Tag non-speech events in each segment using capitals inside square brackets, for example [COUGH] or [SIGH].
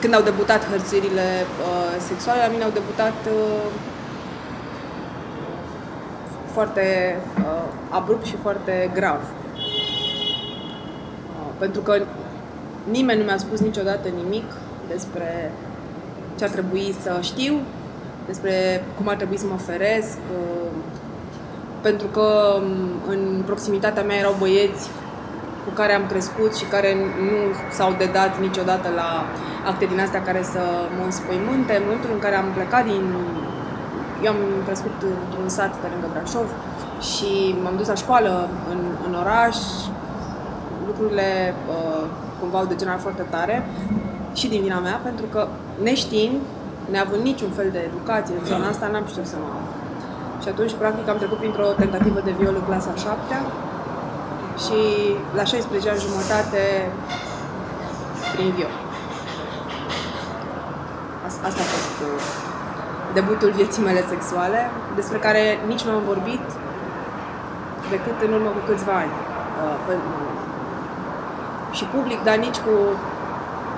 când au debutat hărțuirile uh, sexuale, la mine au debutat uh, foarte uh, abrupt și foarte grav. Uh, pentru că nimeni nu mi-a spus niciodată nimic despre ce ar trebui să știu, despre cum ar trebui să mă oferesc, uh, pentru că um, în proximitatea mea erau băieți cu care am crescut și care nu s-au dedat niciodată la acte din astea care să mă înspăimânte. În momentul în care am plecat din... Eu am crescut într-un sat pe lângă Brașov și m-am dus la școală în, în oraș. Lucrurile uh, cumva au degenerat foarte tare și din vina mea, pentru că neștiind, neavând niciun fel de educație în zona asta, n-am știut să mă și atunci, practic, am trecut printr-o tentativă de viol în clasa 7 și la 16 ani jumătate prin viol. Asta a fost uh, debutul vieții mele sexuale, despre care nici nu am vorbit decât în urmă cu câțiva ani. Uh, și public, dar nici cu,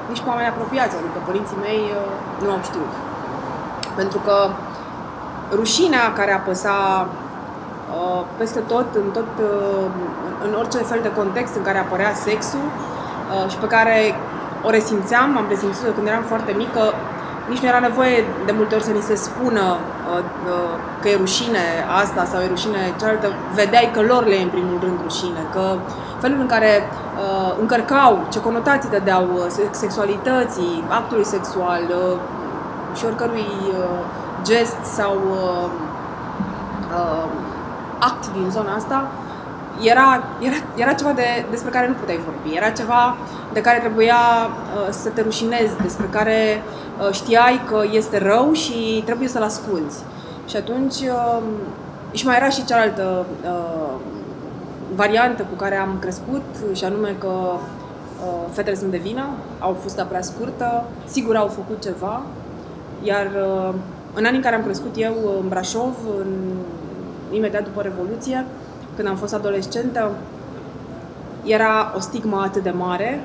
nici cu oameni apropiați, adică părinții mei uh, nu au știut. Pentru că rușinea care apăsa uh, peste tot, în tot, uh, în orice fel de context în care apărea sexul uh, și pe care o resimțeam, am resimțit-o când eram foarte mică, nici nu era nevoie de multe ori să ni se spună uh, uh, că e rușine asta sau e rușine cealaltă. Vedeai că lor le e în primul rând rușine, că felul în care uh, încărcau, ce conotații dădeau uh, sexualității, actului sexual uh, și oricărui uh, gest sau uh, uh, act din zona asta, era, era, era ceva de, despre care nu puteai vorbi, era ceva de care trebuia uh, să te rușinezi, despre care uh, știai că este rău și trebuie să-l asculți. Și atunci, uh, și mai era și cealaltă uh, variantă cu care am crescut, și anume că uh, fetele sunt de vină, au fost prea scurtă, sigur au făcut ceva, iar uh, în anii în care am crescut eu în Brașov, în, imediat după Revoluție, când am fost adolescentă, era o stigmă atât de mare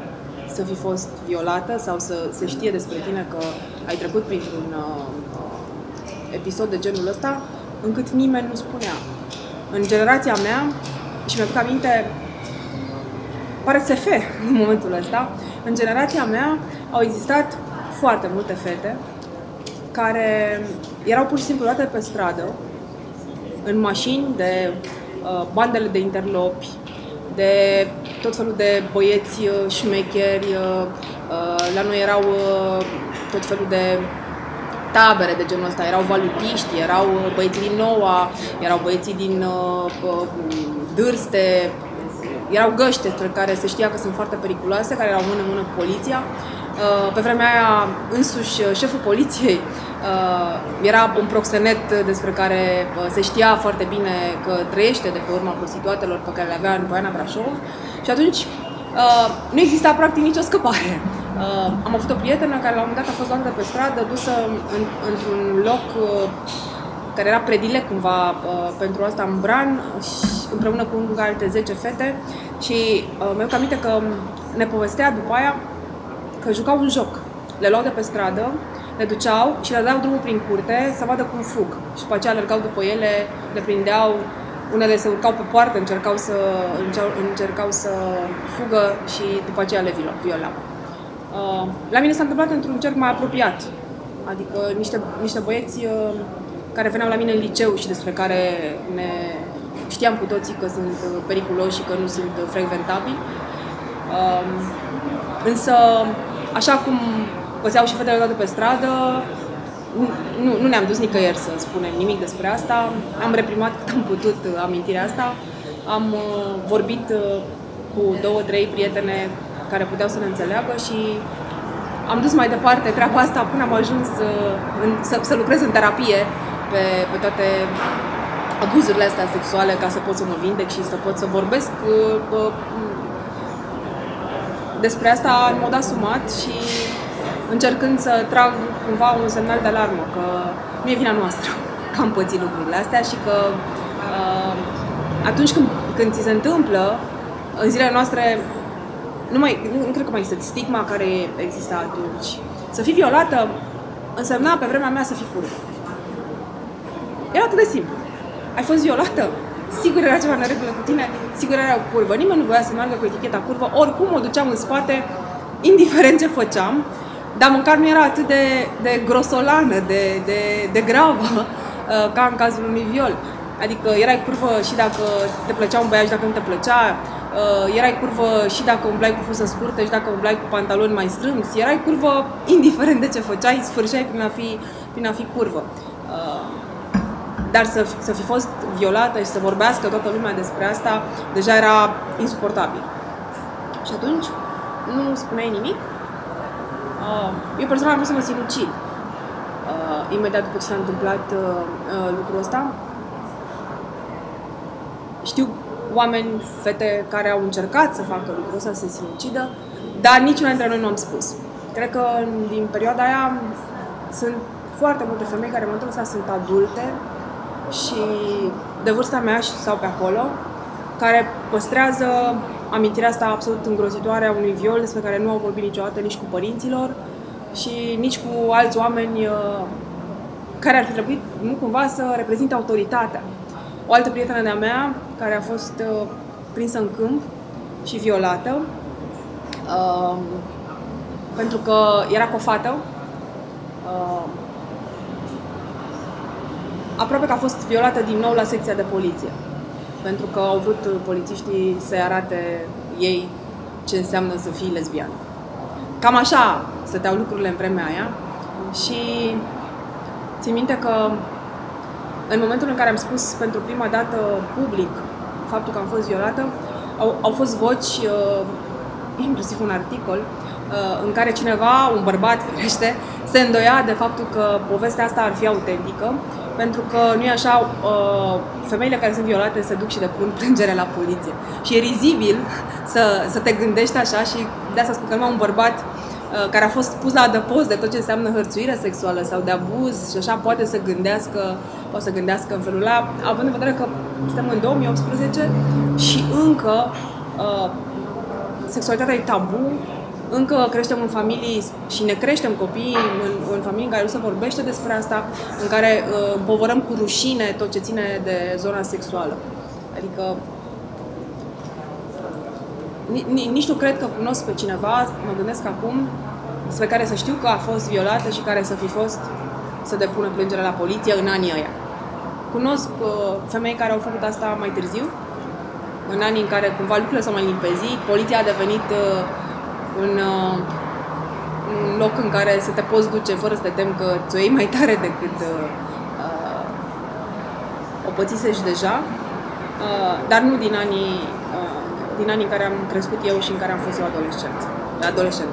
să fi fost violată sau să se știe despre tine că ai trecut printr-un uh, uh, episod de genul ăsta, încât nimeni nu spunea. În generația mea, și mi-aduc aminte, pare SF [LAUGHS] în momentul ăsta, în generația mea au existat foarte multe fete care erau pur și simplu luate pe stradă, în mașini de uh, bandele de interlopi, de tot felul de băieți uh, șmecheri. Uh, uh, la noi erau uh, tot felul de tabere de genul ăsta. Erau valutiști, erau uh, băieții din Noua, erau băieții din uh, uh, Dârste, erau găște despre care se știa că sunt foarte periculoase, care erau mână-mână cu poliția. Uh, pe vremea aia, însuși șeful poliției Uh, era un proxenet despre care uh, se știa foarte bine că trăiește de pe urma prostituatelor pe care le avea în Poiana Brașov și atunci uh, nu exista practic nicio scăpare. Uh, am avut o prietenă care la un moment dat a fost luată pe stradă, dusă în, într-un loc uh, care era predile cumva uh, pentru asta în Bran, și, împreună cu încă alte 10 fete și uh, mi-au aminte că ne povestea după aia că jucau un joc. Le luau de pe stradă le duceau și le dau drumul prin curte să vadă cum fug. Și după aceea alergau după ele, le prindeau, unele se urcau pe poartă, încercau să, încercau să fugă și după aceea le violau. Uh, la mine s-a întâmplat într-un cerc mai apropiat, adică niște, niște băieți uh, care veneau la mine în liceu și despre care ne știam cu toții că sunt periculoși și că nu sunt frecventabili. Uh, însă, așa cum păzeau și fetele toate pe stradă. Nu, nu ne-am dus nicăieri să spunem nimic despre asta. Am reprimat cât am putut uh, amintirea asta. Am uh, vorbit uh, cu două, trei prietene care puteau să ne înțeleagă și am dus mai departe treaba asta până am ajuns în, să, să lucrez în terapie pe, pe toate abuzurile astea sexuale ca să pot să mă vindec și să pot să vorbesc uh, despre asta în mod asumat și încercând să trag cumva un semnal de alarmă, că nu e vina noastră [LAUGHS] că am pățit lucrurile astea și că uh, atunci când, când ți se întâmplă, în zilele noastre, nu, mai, nu, nu cred că mai există stigma care exista atunci. Să fii violată însemna pe vremea mea să fii curvă. Era atât de simplu. Ai fost violată? Sigur era ceva în regulă cu tine, sigur era o curvă. Nimeni nu voia să meargă cu eticheta curvă, oricum o duceam în spate, indiferent ce făceam, dar măcar nu era atât de, de grosolană, de, de, de gravă, [LAUGHS] uh, ca în cazul unui viol. Adică erai curvă și dacă te plăcea un băiat și dacă nu te plăcea, uh, erai curvă și dacă umblai cu fusă scurtă și dacă umblai cu pantaloni mai strâmți, erai curvă [LAUGHS] indiferent de ce făceai, sfârșeai prin a fi, prin a fi curvă. Uh, dar să, să fi fost violată și să vorbească toată lumea despre asta, deja era insuportabil. Și atunci nu spuneai nimic. Uh, eu personal am vrut să mă sinucid. Uh, imediat după ce s-a întâmplat uh, uh, lucrul ăsta, știu oameni, fete care au încercat să facă lucrul ăsta, să se sinucidă, dar niciuna dintre noi nu am spus. Cred că din perioada aia sunt foarte multe femei care în momentul ăsta sunt adulte și de vârsta mea sau pe acolo, care păstrează amintirea asta absolut îngrozitoare a unui viol despre care nu au vorbit niciodată nici cu părinților și nici cu alți oameni uh, care ar fi trebuit, nu cumva, să reprezinte autoritatea. O altă prietenă de-a mea, care a fost uh, prinsă în câmp și violată, uh, pentru că era cu o fată, uh, aproape că a fost violată din nou la secția de poliție. Pentru că au vrut polițiștii să-i arate ei ce înseamnă să fii lesbiană. Cam așa stăteau lucrurile în vremea aia și țin minte că în momentul în care am spus pentru prima dată public faptul că am fost violată, au, au fost voci, uh, inclusiv un articol, uh, în care cineva, un bărbat, [LAUGHS] firește, se îndoia de faptul că povestea asta ar fi autentică pentru că nu e așa, uh, femeile care sunt violate se duc și depun [LAUGHS] plângere la poliție. Și e rizibil să, să te gândești așa și de asta spun că numai un bărbat uh, care a fost pus la adăpost de tot ce înseamnă hărțuire sexuală sau de abuz și așa poate să gândească, poate să gândească în felul ăla, având în vedere că suntem în 2018 și încă uh, sexualitatea e tabu, încă creștem în familii și ne creștem copiii în, în familii în care nu se vorbește despre asta, în care uh, împovărăm cu rușine tot ce ține de zona sexuală. Adică nici nu cred că cunosc pe cineva, mă gândesc acum, despre care să știu că a fost violată și care să fi fost să depună plângere la poliție în anii ăia. Cunosc uh, femei care au făcut asta mai târziu, în anii în care cumva lucrurile s-au mai limpezit, poliția a devenit uh, un, uh, un loc în care să te poți duce fără să te tem că ți-o iei mai tare decât uh, uh, o pățisești deja, uh, dar nu din anii, uh, din anii în care am crescut eu și în care am fost eu adolescent. Adolescent.